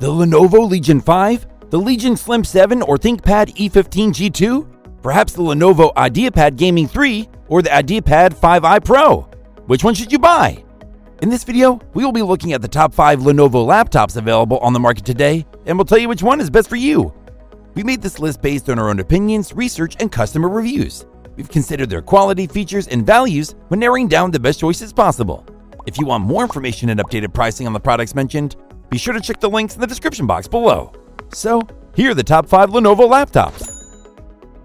The Lenovo Legion 5? The Legion Slim 7 or ThinkPad E15 G2? Perhaps the Lenovo IdeaPad Gaming 3 or the IdeaPad 5i Pro? Which one should you buy? In this video, we will be looking at the top 5 Lenovo laptops available on the market today, and we'll tell you which one is best for you. We made this list based on our own opinions, research, and customer reviews. We've considered their quality, features, and values when narrowing down the best choices possible. If you want more information and updated pricing on the products mentioned, be sure to check the links in the description box below. So, here are the top 5 Lenovo laptops.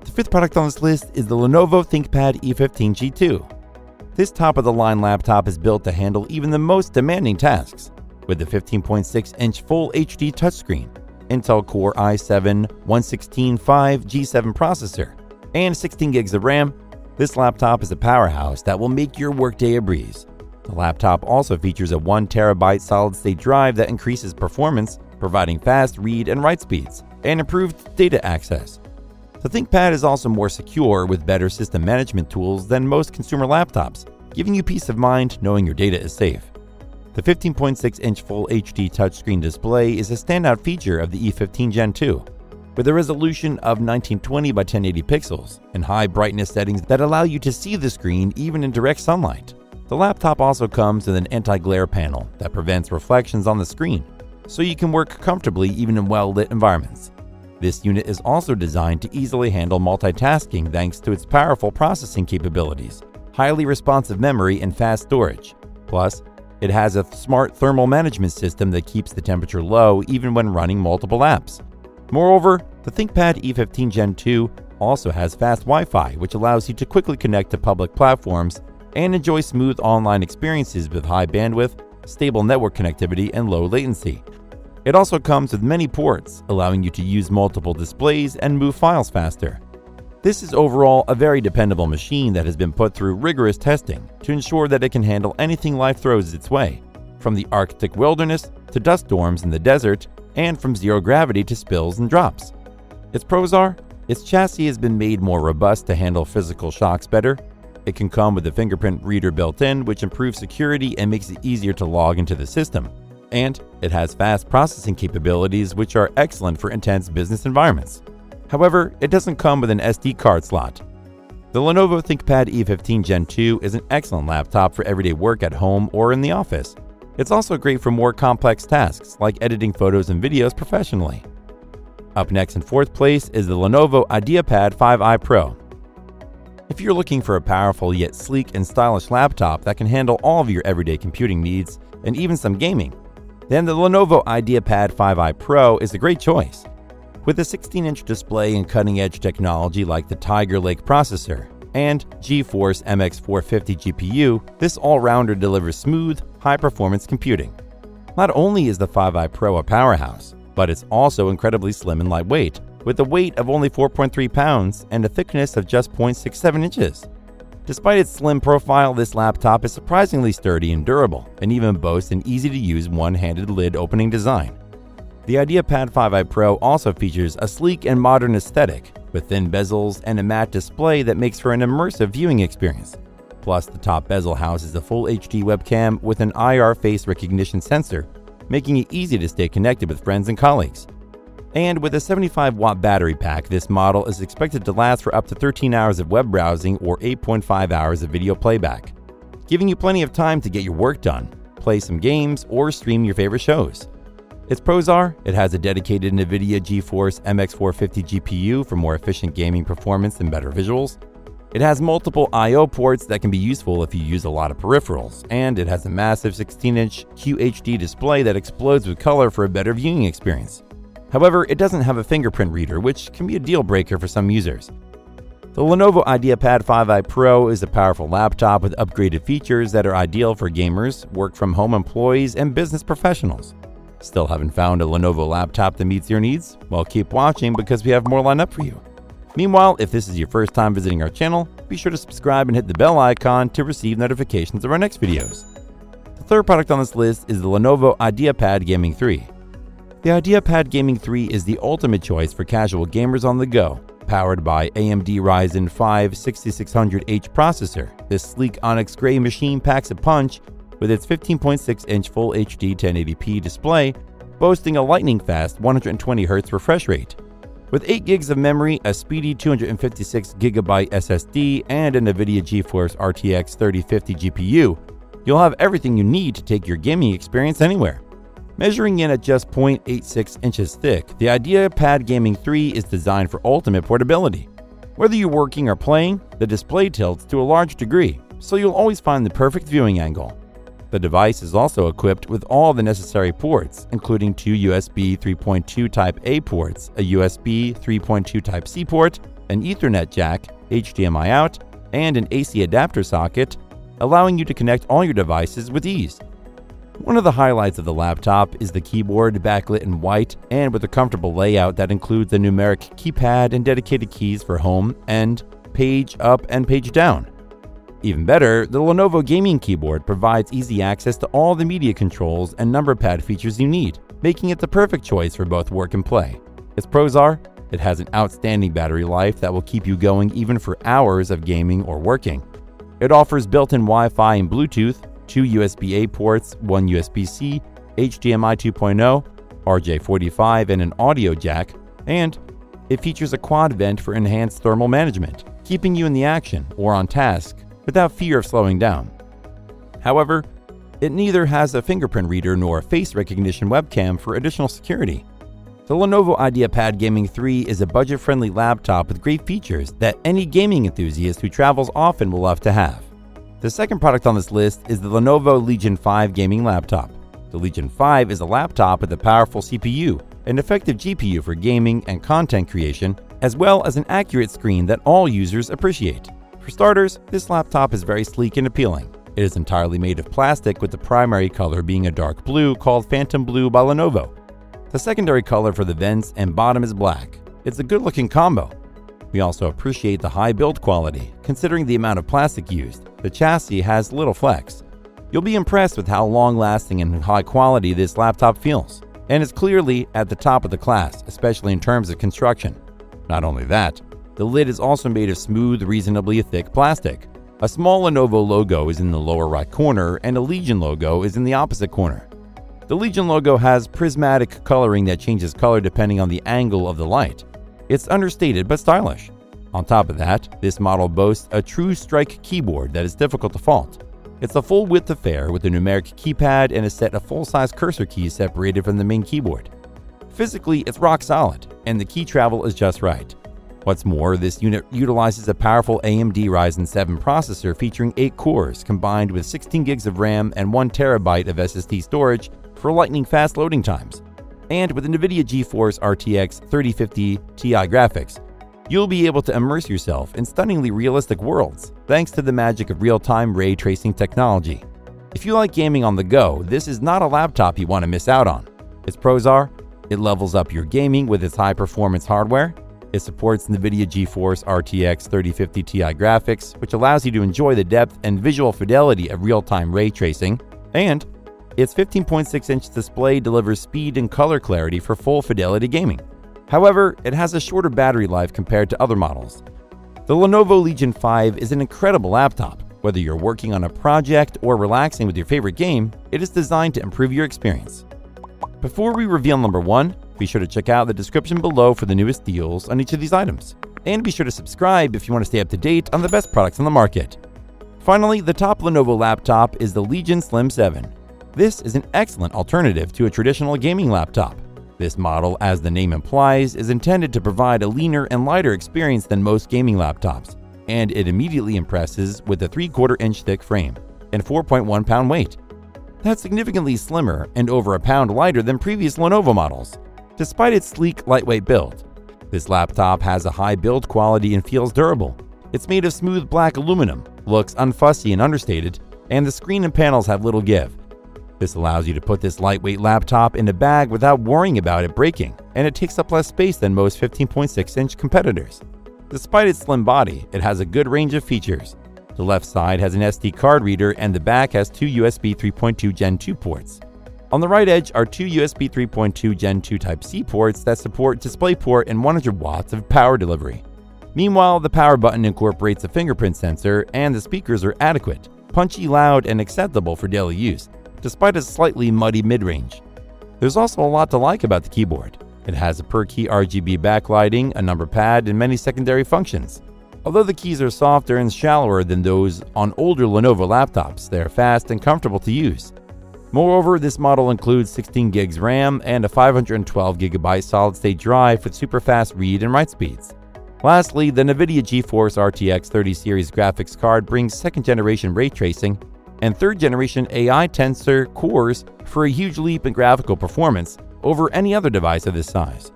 The fifth product on this list is the Lenovo ThinkPad E15 G2. This top of the line laptop is built to handle even the most demanding tasks. With the 15.6 inch Full HD touchscreen, Intel Core i7 1165G7 processor, and 16 gigs of RAM, this laptop is a powerhouse that will make your workday a breeze. The laptop also features a 1TB solid state drive that increases performance, providing fast read and write speeds, and improved data access. The ThinkPad is also more secure with better system management tools than most consumer laptops, giving you peace of mind knowing your data is safe. The 15.6 inch Full HD touchscreen display is a standout feature of the E15 Gen 2, with a resolution of 1920 by 1080 pixels and high brightness settings that allow you to see the screen even in direct sunlight. The laptop also comes with an anti-glare panel that prevents reflections on the screen, so you can work comfortably even in well-lit environments. This unit is also designed to easily handle multitasking thanks to its powerful processing capabilities, highly responsive memory, and fast storage. Plus, it has a smart thermal management system that keeps the temperature low even when running multiple apps. Moreover, the ThinkPad E15 Gen 2 also has fast Wi Fi, which allows you to quickly connect to public platforms and enjoy smooth online experiences with high bandwidth, stable network connectivity, and low latency. It also comes with many ports, allowing you to use multiple displays and move files faster. This is overall a very dependable machine that has been put through rigorous testing to ensure that it can handle anything life throws its way, from the Arctic wilderness to dust storms in the desert, and from zero gravity to spills and drops. Its pros are its chassis has been made more robust to handle physical shocks better. It can come with a fingerprint reader built in, which improves security and makes it easier to log into the system. And it has fast processing capabilities, which are excellent for intense business environments. However, it doesn't come with an SD card slot. The Lenovo ThinkPad E15 Gen 2 is an excellent laptop for everyday work at home or in the office. It's also great for more complex tasks like editing photos and videos professionally. Up next in fourth place is the Lenovo IdeaPad 5i Pro. If you're looking for a powerful yet sleek and stylish laptop that can handle all of your everyday computing needs and even some gaming, then the Lenovo IdeaPad 5i Pro is a great choice. With a 16 inch display and cutting edge technology like the Tiger Lake processor and GeForce MX450 GPU, this all rounder delivers smooth, high performance computing. Not only is the 5i Pro a powerhouse, but it's also incredibly slim and lightweight, with a weight of only 4.3 pounds and a thickness of just 0.67 inches. Despite its slim profile, this laptop is surprisingly sturdy and durable, and even boasts an easy to use one handed lid opening design. The IdeaPad 5i Pro also features a sleek and modern aesthetic, with thin bezels and a matte display that makes for an immersive viewing experience. Plus, the top bezel houses a full HD webcam with an IR face recognition sensor, making it easy to stay connected with friends and colleagues. And with a 75 watt battery pack, this model is expected to last for up to 13 hours of web browsing or 8.5 hours of video playback, giving you plenty of time to get your work done, play some games, or stream your favorite shows. Its pros are it has a dedicated NVIDIA GeForce MX450 GPU for more efficient gaming performance and better visuals. It has multiple I.O. ports that can be useful if you use a lot of peripherals, and it has a massive 16 inch QHD display that explodes with color for a better viewing experience. However, it doesn't have a fingerprint reader, which can be a deal breaker for some users. The Lenovo IdeaPad 5i Pro is a powerful laptop with upgraded features that are ideal for gamers, work from home employees, and business professionals. Still haven't found a Lenovo laptop that meets your needs? Well, keep watching because we have more lined up for you. Meanwhile, if this is your first time visiting our channel, be sure to subscribe and hit the bell icon to receive notifications of our next videos. The third product on this list is the Lenovo IdeaPad Gaming 3. The IdeaPad Gaming 3 is the ultimate choice for casual gamers on the go. Powered by AMD Ryzen 5 6600H processor, this sleek onyx gray machine packs a punch with its 15.6 inch Full HD 1080p display boasting a lightning fast 120Hz refresh rate. With 8 gigs of memory, a speedy 256GB SSD, and a NVIDIA GeForce RTX 3050 GPU, you'll have everything you need to take your gaming experience anywhere. Measuring in at just 0.86 inches thick, the IdeaPad Gaming 3 is designed for ultimate portability. Whether you're working or playing, the display tilts to a large degree, so you'll always find the perfect viewing angle. The device is also equipped with all the necessary ports, including two USB 3.2 Type A ports, a USB 3.2 Type C port, an Ethernet jack, HDMI out, and an AC adapter socket, allowing you to connect all your devices with ease. One of the highlights of the laptop is the keyboard backlit in white and with a comfortable layout that includes a numeric keypad and dedicated keys for home, end, page up, and page down. Even better, the Lenovo gaming keyboard provides easy access to all the media controls and number pad features you need, making it the perfect choice for both work and play. Its pros are, it has an outstanding battery life that will keep you going even for hours of gaming or working. It offers built-in Wi-Fi and Bluetooth, two USB-A ports, one USB-C, HDMI 2.0, RJ45 and an audio jack, and it features a quad vent for enhanced thermal management, keeping you in the action or on task without fear of slowing down. However, it neither has a fingerprint reader nor a face recognition webcam for additional security. The Lenovo IdeaPad Gaming 3 is a budget friendly laptop with great features that any gaming enthusiast who travels often will love to have. The second product on this list is the Lenovo Legion 5 gaming laptop. The Legion 5 is a laptop with a powerful CPU, an effective GPU for gaming and content creation, as well as an accurate screen that all users appreciate. For starters, this laptop is very sleek and appealing. It is entirely made of plastic with the primary color being a dark blue called Phantom Blue by Lenovo. The secondary color for the vents and bottom is black. It's a good looking combo. We also appreciate the high build quality, considering the amount of plastic used. The chassis has little flex. You'll be impressed with how long lasting and high quality this laptop feels, and is clearly at the top of the class, especially in terms of construction. Not only that, the lid is also made of smooth, reasonably thick plastic. A small Lenovo logo is in the lower right corner, and a Legion logo is in the opposite corner. The Legion logo has prismatic coloring that changes color depending on the angle of the light. It's understated but stylish. On top of that, this model boasts a true strike keyboard that is difficult to fault. It's a full width affair with a numeric keypad and a set of full size cursor keys separated from the main keyboard. Physically, it's rock solid, and the key travel is just right. What's more, this unit utilizes a powerful AMD Ryzen 7 processor featuring 8 cores combined with 16 gigs of RAM and 1 terabyte of SSD storage for lightning fast loading times. And with the NVIDIA GeForce RTX 3050 Ti graphics, you'll be able to immerse yourself in stunningly realistic worlds thanks to the magic of real-time ray tracing technology. If you like gaming on the go, this is not a laptop you want to miss out on. Its pros are, it levels up your gaming with its high-performance hardware, it supports NVIDIA GeForce RTX 3050 Ti graphics, which allows you to enjoy the depth and visual fidelity of real-time ray tracing, and its 15.6-inch display delivers speed and color clarity for full fidelity gaming. However, it has a shorter battery life compared to other models. The Lenovo Legion 5 is an incredible laptop. Whether you're working on a project or relaxing with your favorite game, it is designed to improve your experience. Before we reveal number 1, be sure to check out the description below for the newest deals on each of these items. And be sure to subscribe if you want to stay up to date on the best products on the market. Finally, the top Lenovo laptop is the Legion Slim 7. This is an excellent alternative to a traditional gaming laptop. This model, as the name implies, is intended to provide a leaner and lighter experience than most gaming laptops, and it immediately impresses with a 3 quarter inch thick frame and 4.1 pound weight. That's significantly slimmer and over a pound lighter than previous Lenovo models despite its sleek, lightweight build. This laptop has a high build quality and feels durable. It's made of smooth black aluminum, looks unfussy and understated, and the screen and panels have little give. This allows you to put this lightweight laptop in a bag without worrying about it breaking, and it takes up less space than most 15.6 inch competitors. Despite its slim body, it has a good range of features. The left side has an SD card reader, and the back has two USB 3.2 Gen 2 ports. On the right edge are two USB 3.2 Gen 2 Type-C ports that support DisplayPort and 100 watts of power delivery. Meanwhile, the power button incorporates a fingerprint sensor and the speakers are adequate, punchy, loud, and acceptable for daily use, despite a slightly muddy mid-range. There's also a lot to like about the keyboard. It has a per key RGB backlighting, a number pad, and many secondary functions. Although the keys are softer and shallower than those on older Lenovo laptops, they are fast and comfortable to use. Moreover, this model includes 16 gigs RAM and a 512 GB solid state drive with super fast read and write speeds. Lastly, the NVIDIA GeForce RTX 30 series graphics card brings second generation ray tracing and third generation AI tensor cores for a huge leap in graphical performance over any other device of this size.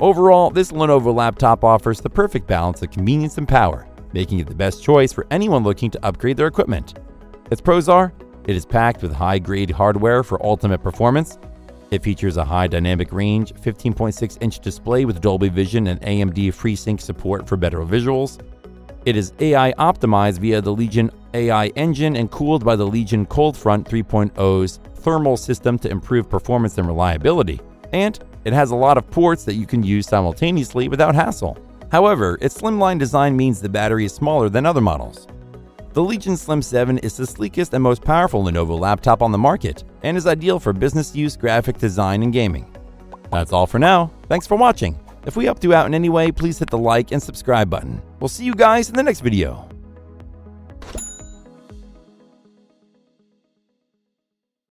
Overall, this Lenovo laptop offers the perfect balance of convenience and power, making it the best choice for anyone looking to upgrade their equipment. Its pros are it is packed with high grade hardware for ultimate performance. It features a high dynamic range, 15.6 inch display with Dolby Vision and AMD FreeSync support for better visuals. It is AI optimized via the Legion AI engine and cooled by the Legion ColdFront 3.0's thermal system to improve performance and reliability. And it has a lot of ports that you can use simultaneously without hassle. However, its slimline design means the battery is smaller than other models. The Legion Slim 7 is the sleekest and most powerful Lenovo laptop on the market and is ideal for business use, graphic design, and gaming. That's all for now. Thanks for watching. If we helped you out in any way, please hit the like and subscribe button. We'll see you guys in the next video.